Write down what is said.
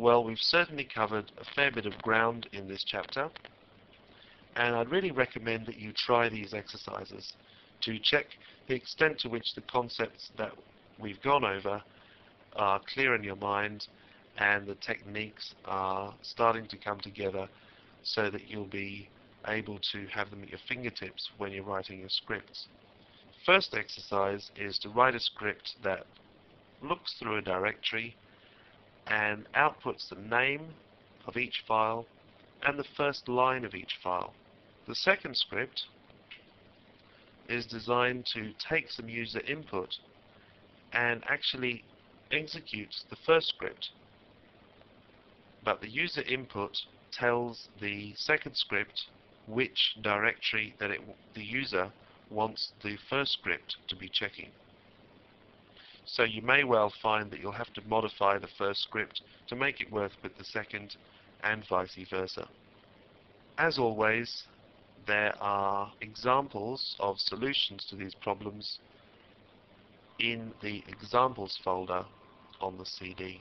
Well, we've certainly covered a fair bit of ground in this chapter, and I'd really recommend that you try these exercises to check the extent to which the concepts that we've gone over are clear in your mind and the techniques are starting to come together so that you'll be able to have them at your fingertips when you're writing your scripts. First exercise is to write a script that looks through a directory and outputs the name of each file and the first line of each file. The second script is designed to take some user input and actually executes the first script. But the user input tells the second script which directory that it, the user wants the first script to be checking. So you may well find that you'll have to modify the first script to make it work with the second and vice versa. As always, there are examples of solutions to these problems in the examples folder on the CD.